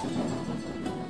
そうそうそう。